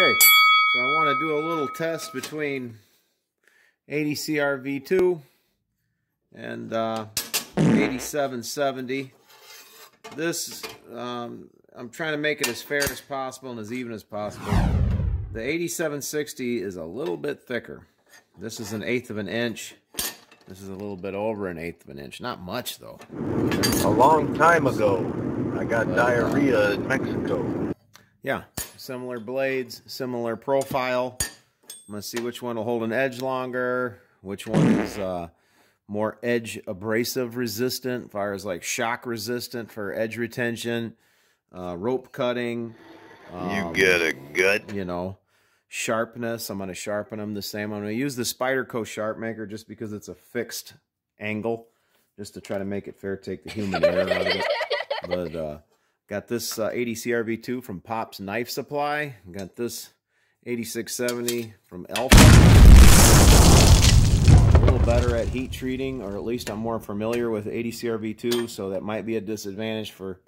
Okay, so I want to do a little test between 80CR V2 and uh, 8770. This, um, I'm trying to make it as fair as possible and as even as possible. The 8760 is a little bit thicker. This is an eighth of an inch. This is a little bit over an eighth of an inch. Not much, though. A long time ago, I got diarrhea in Mexico. Yeah, similar blades, similar profile. I'm going to see which one will hold an edge longer, which one is uh, more edge abrasive resistant, fires like shock resistant for edge retention, uh, rope cutting. Um, you get a gut. You know, sharpness. I'm going to sharpen them the same. I'm going to use the Spyderco Sharpmaker just because it's a fixed angle, just to try to make it fair, take the human error out of it. But uh, Got this uh, 80 CRV2 from Pop's Knife Supply. Got this 8670 from Alpha. A little better at heat treating, or at least I'm more familiar with 80 CRV2, so that might be a disadvantage for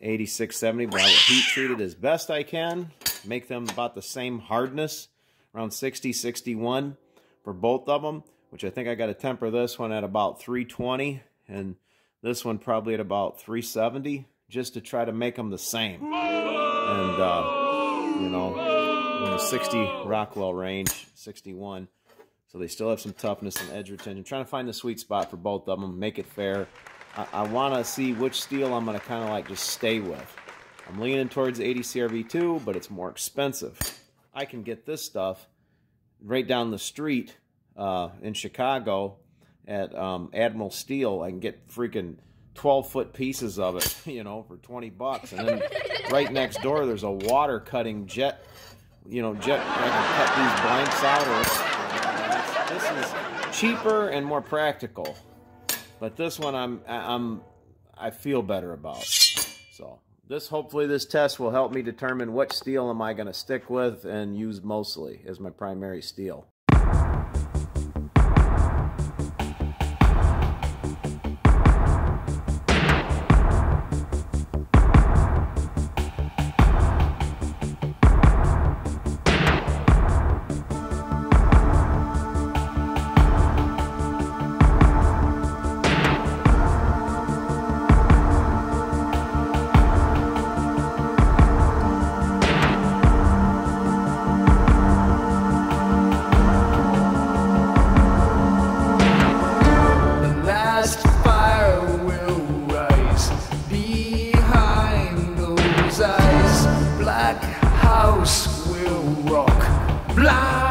8670, but I heat treat it as best I can. Make them about the same hardness, around 60, 61 for both of them, which I think I got to temper this one at about 320, and this one probably at about 370 just to try to make them the same. And, uh, you know, in the 60 Rockwell range, 61. So they still have some toughness and edge retention. trying to find the sweet spot for both of them, make it fair. I, I want to see which steel I'm going to kind of like just stay with. I'm leaning towards 80 CRV2, but it's more expensive. I can get this stuff right down the street uh, in Chicago at um, Admiral Steel. I can get freaking 12 foot pieces of it, you know, for 20 bucks. And then right next door, there's a water cutting jet, you know, jet. I can cut these blanks out. Or this is cheaper and more practical. But this one, I'm, I'm, I feel better about. So this, hopefully, this test will help me determine what steel am I going to stick with and use mostly as my primary steel. House will rock. Blind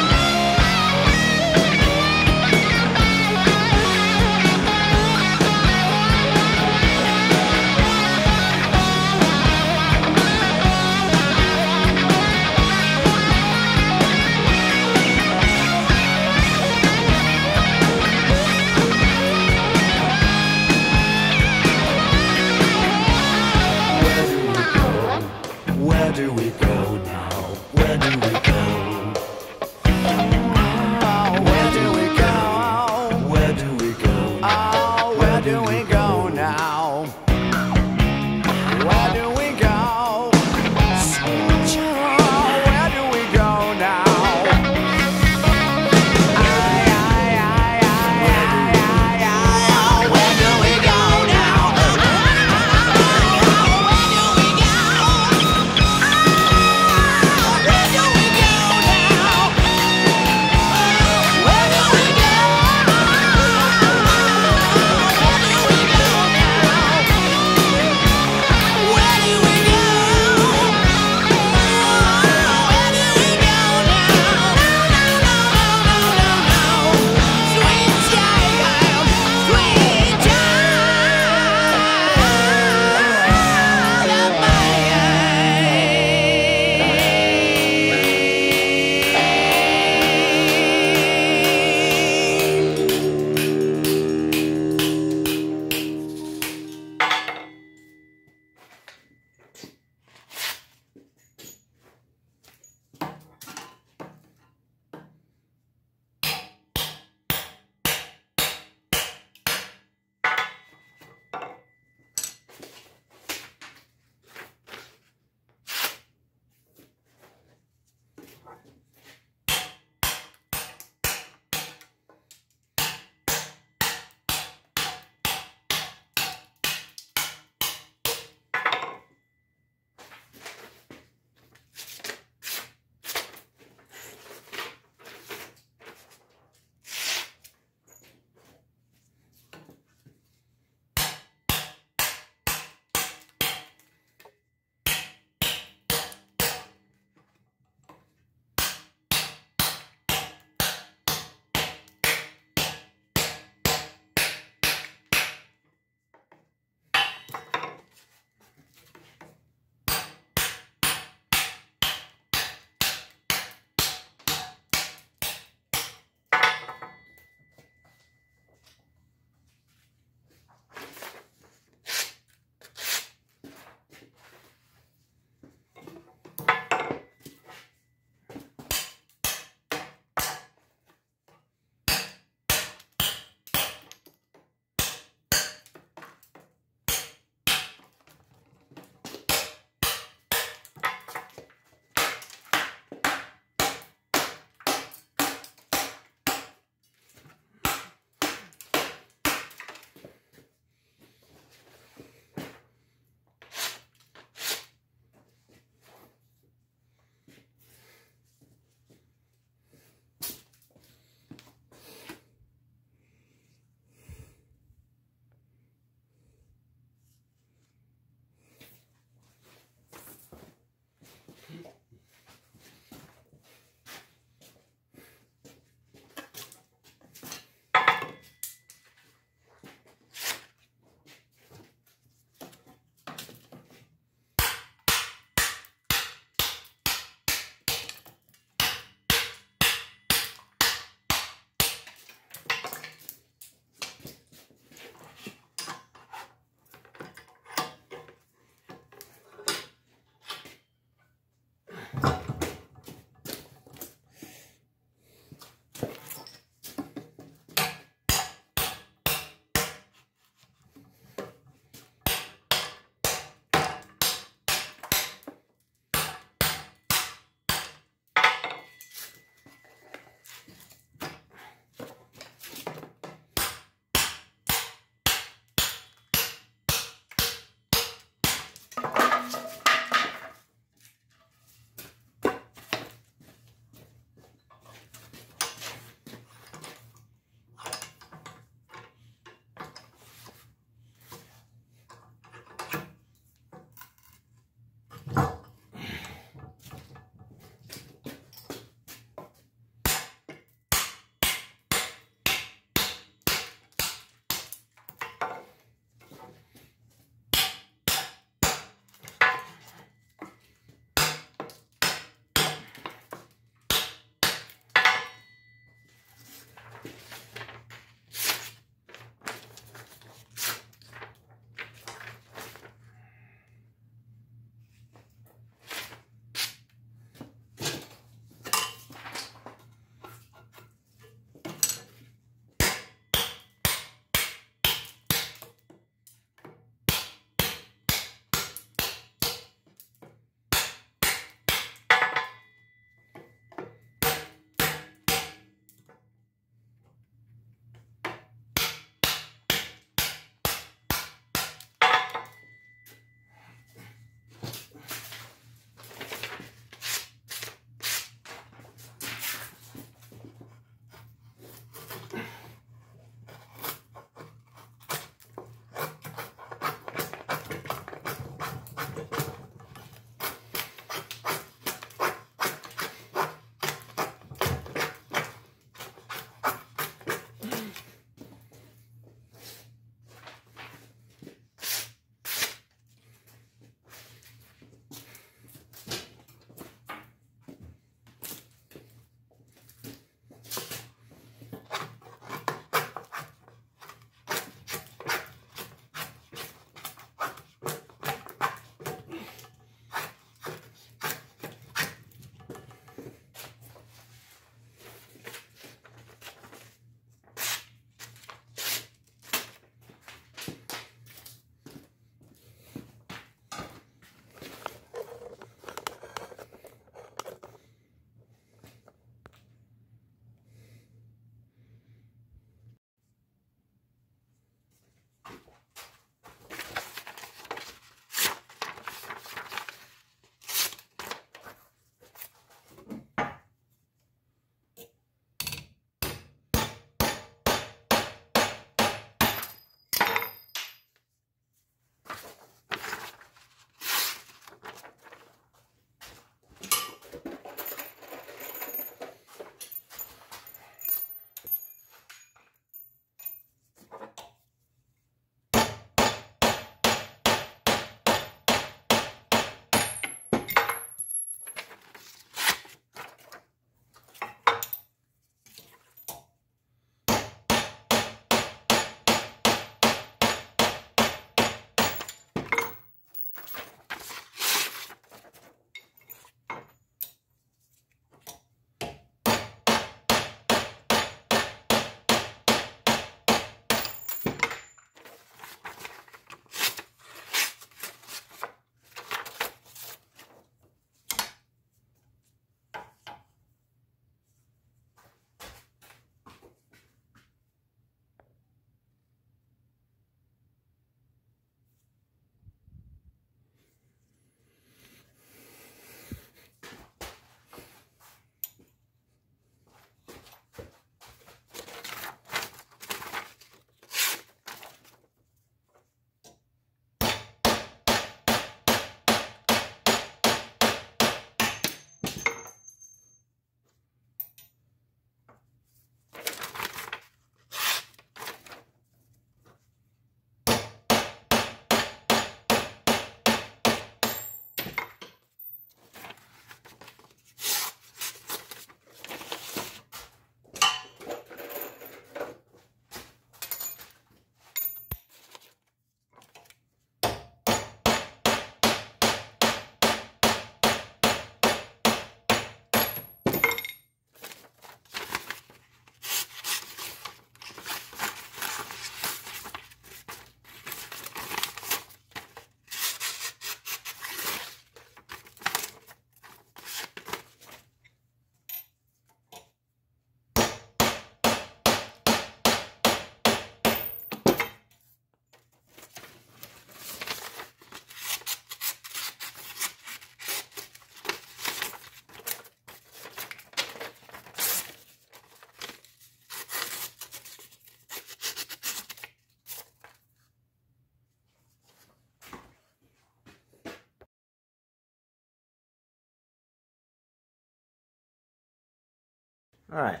All right.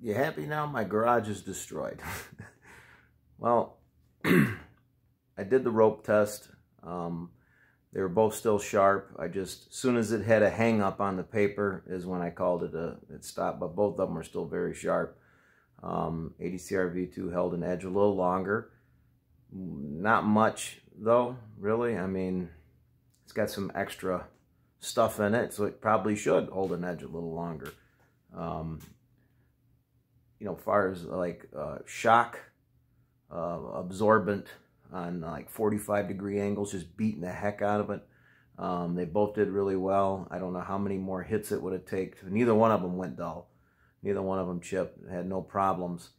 You happy now? My garage is destroyed. well, I did the rope test. Um, they were both still sharp. I just, as soon as it had a hang up on the paper is when I called it a, it stopped, but both of them are still very sharp. Um, 80CR V2 held an edge a little longer. Not much though, really. I mean, it's got some extra stuff in it, so it probably should hold an edge a little longer. Um, you know, far as like uh, shock, uh, absorbent on like 45 degree angles, just beating the heck out of it. Um, they both did really well. I don't know how many more hits it would have taken. Neither one of them went dull. Neither one of them chipped. Had no problems.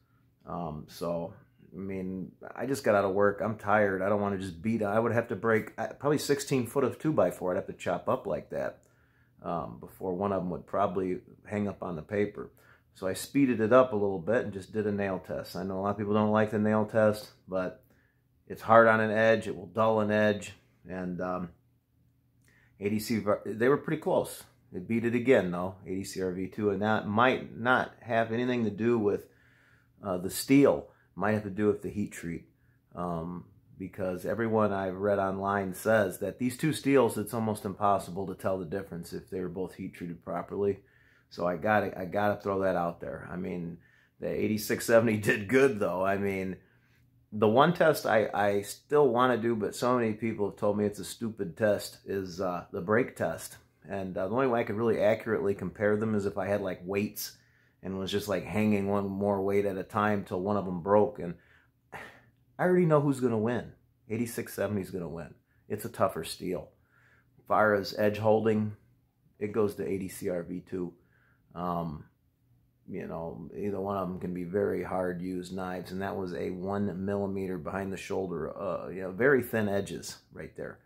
Um, so, I mean, I just got out of work. I'm tired. I don't want to just beat. I would have to break uh, probably 16 foot of 2x4. I'd have to chop up like that um, before one of them would probably hang up on the paper. So I speeded it up a little bit and just did a nail test. I know a lot of people don't like the nail test, but it's hard on an edge. It will dull an edge. And um, ADC, they were pretty close. It beat it again, though, 80CR-V2. And that might not have anything to do with uh, the steel. Might have to do with the heat treat. Um, because everyone I've read online says that these two steels, it's almost impossible to tell the difference if they were both heat treated properly. So I got I got to throw that out there. I mean, the 8670 did good though. I mean, the one test I, I still want to do, but so many people have told me it's a stupid test, is uh, the brake test. And uh, the only way I could really accurately compare them is if I had like weights and was just like hanging one more weight at a time till one of them broke. And I already know who's going to win. 8670 is going to win. It's a tougher steel. As far as edge holding, it goes to 80CR V2. Um, you know, either one of them can be very hard used knives, and that was a one millimeter behind the shoulder, uh, you know, very thin edges right there.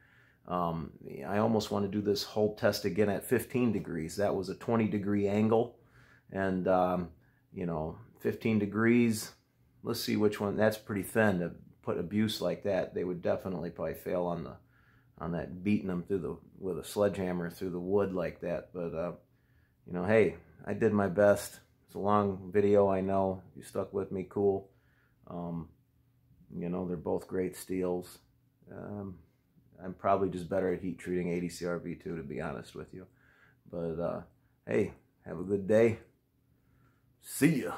Um, I almost want to do this whole test again at 15 degrees. That was a 20 degree angle, and um, you know, 15 degrees. Let's see which one. That's pretty thin to put abuse like that. They would definitely probably fail on the on that beating them through the with a sledgehammer through the wood like that. But uh, you know, hey, I did my best. It's a long video, I know. You stuck with me, cool. Um, you know, they're both great steels. Um, I'm probably just better at heat treating 80CR V2, to be honest with you. But, uh, hey, have a good day. See ya.